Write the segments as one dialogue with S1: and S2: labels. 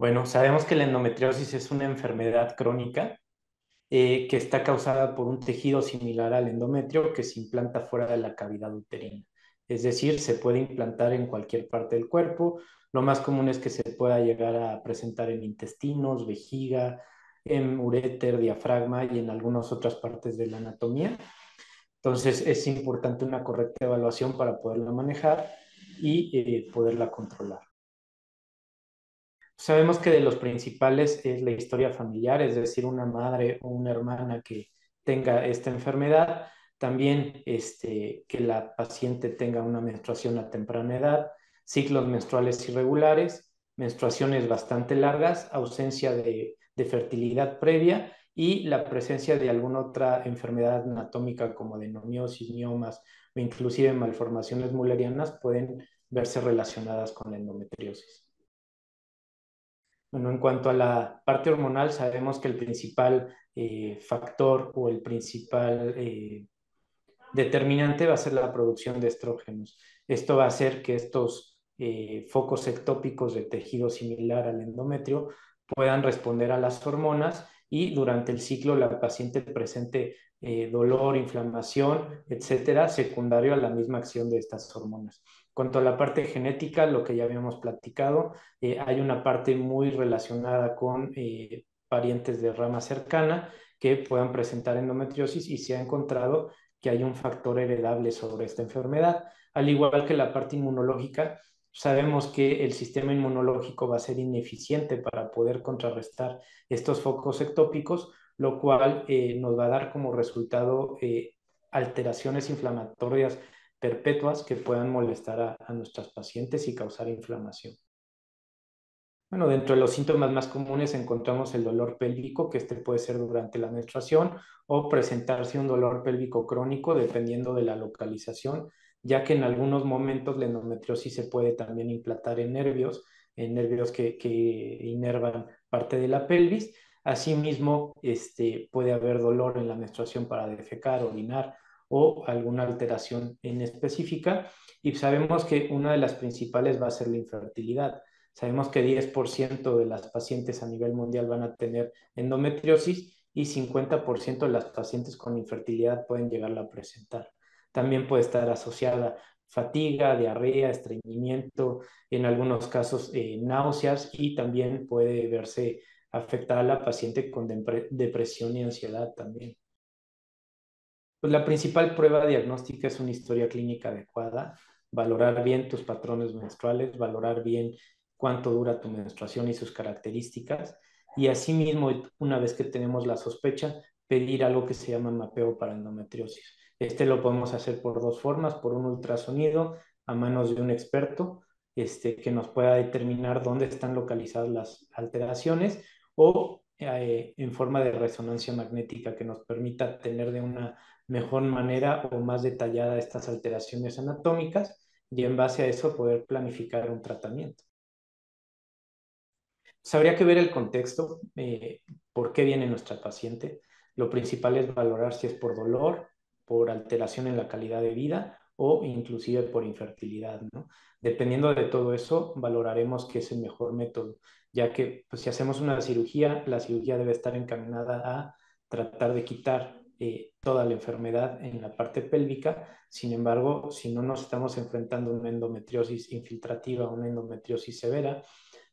S1: Bueno, sabemos que la endometriosis es una enfermedad crónica eh, que está causada por un tejido similar al endometrio que se implanta fuera de la cavidad uterina. Es decir, se puede implantar en cualquier parte del cuerpo. Lo más común es que se pueda llegar a presentar en intestinos, vejiga, en uréter, diafragma y en algunas otras partes de la anatomía. Entonces es importante una correcta evaluación para poderla manejar y eh, poderla controlar. Sabemos que de los principales es la historia familiar, es decir, una madre o una hermana que tenga esta enfermedad, también este, que la paciente tenga una menstruación a temprana edad, ciclos menstruales irregulares, menstruaciones bastante largas, ausencia de, fertilidad previa y la presencia de alguna otra enfermedad anatómica como adenomiosis, miomas o inclusive malformaciones mullerianas pueden verse relacionadas con la endometriosis. Bueno, en cuanto a la parte hormonal, sabemos que el principal eh, factor o el principal eh, determinante va a ser la producción de estrógenos. Esto va a hacer que estos eh, focos ectópicos de tejido similar al endometrio puedan responder a las hormonas y durante el ciclo la paciente presente dolor, inflamación, etcétera, secundario a la misma acción de estas hormonas. Cuanto a la parte genética, lo que ya habíamos platicado, eh, hay una parte muy relacionada con parientes de rama cercana que puedan presentar endometriosis y se ha encontrado que hay un factor heredable sobre esta enfermedad. Al igual que la parte inmunológica, sabemos que el sistema inmunológico va a ser ineficiente para poder contrarrestar estos focos ectópicos, lo cual eh, nos va a dar como resultado eh, alteraciones inflamatorias perpetuas que puedan molestar a nuestras pacientes y causar inflamación. Bueno, dentro de los síntomas más comunes encontramos el dolor pélvico, que este puede ser durante la menstruación o presentarse un dolor pélvico crónico dependiendo de la localización, ya que en algunos momentos la endometriosis se puede también implantar en nervios, en nervios que, que inervan parte de la pelvis. Asimismo, este, puede haber dolor en la menstruación para defecar, orinar o alguna alteración en específica. Y sabemos que una de las principales va a ser la infertilidad Sabemos que 10% de las pacientes a nivel mundial van a tener endometriosis y 50% de las pacientes con infertilidad pueden llegarla a presentar. También puede estar asociada fatiga, diarrea, estreñimiento, en algunos casos eh, náuseas y también puede verse afectada la paciente con depresión y ansiedad también. Pues la principal prueba diagnóstica es una historia clínica adecuada, valorar bien tus patrones menstruales, valorar bien cuánto dura tu menstruación y sus características. Y asimismo, una vez que tenemos la sospecha, pedir algo que se llama mapeo para endometriosis. Este lo podemos hacer por dos formas, por un ultrasonido a manos de un experto este, que nos pueda determinar dónde están localizadas las alteraciones o eh, en forma de resonancia magnética que nos permita tener de una mejor manera o más detallada estas alteraciones anatómicas y en base a eso poder planificar un tratamiento. Habría que ver el contexto, eh, por qué viene nuestra paciente. Lo principal es valorar si es por dolor, por alteración en la calidad de vida o inclusive por infertilidad. ¿no? Dependiendo de todo eso, valoraremos qué es el mejor método, ya que pues, si hacemos una cirugía, la cirugía debe estar encaminada a tratar de quitar eh, toda la enfermedad en la parte pélvica. Sin embargo, si no nos estamos enfrentando a una endometriosis infiltrativa una endometriosis severa,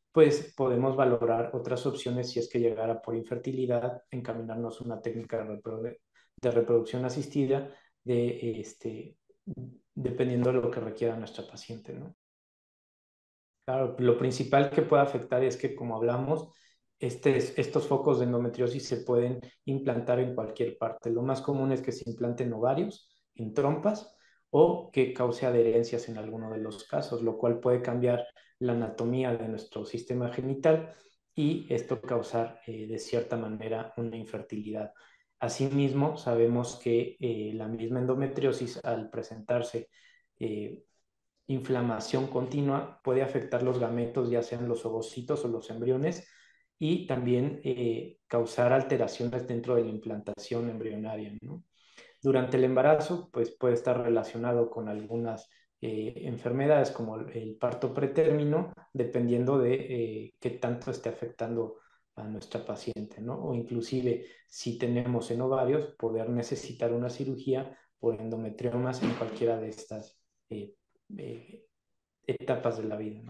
S1: pues podemos valorar otras opciones si es que llegara por infertilidad, encaminarnos una técnica de, reproducción asistida de, este, dependiendo de lo que requiera nuestra paciente. Claro, lo principal que puede afectar es que, como hablamos, este, estos focos de endometriosis se pueden implantar en cualquier parte. Lo más común es que se implanten ovarios, en trompas, o que cause adherencias en alguno de los casos, lo cual puede cambiar la anatomía de nuestro sistema genital y esto causar eh, de cierta manera una infertilidad. Asimismo, sabemos que eh, la misma endometriosis al presentarse eh, inflamación continua puede afectar los gametos, ya sean los ovocitos o los embriones, y también causar alteraciones dentro de la implantación embrionaria. Durante el embarazo, pues puede estar relacionado con algunas enfermedades como el parto pretérmino, dependiendo de qué tanto esté afectando a nuestra paciente, ¿no? O inclusive si tenemos en ovarios, poder necesitar una cirugía por endometriomas en cualquiera de estas eh, eh, etapas de la vida.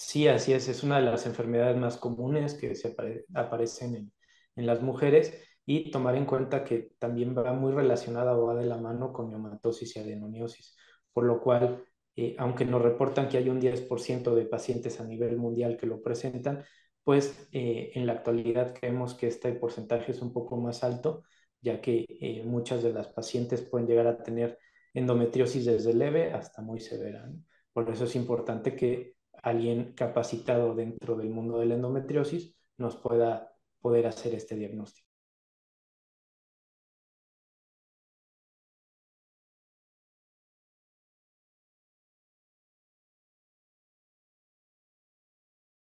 S1: Sí, así es, es una de las enfermedades más comunes que se aparecen en, en, las mujeres y tomar en cuenta que también va muy relacionada o va de la mano con neumatosis y adenomiosis, por lo cual, eh, aunque nos reportan que hay un 10% de pacientes a nivel mundial que lo presentan, pues eh, en la actualidad creemos que este porcentaje es un poco más alto, ya que eh, muchas de las pacientes pueden llegar a tener endometriosis desde leve hasta muy severa. Por eso es importante que alguien capacitado dentro del mundo de la endometriosis nos pueda poder hacer este diagnóstico.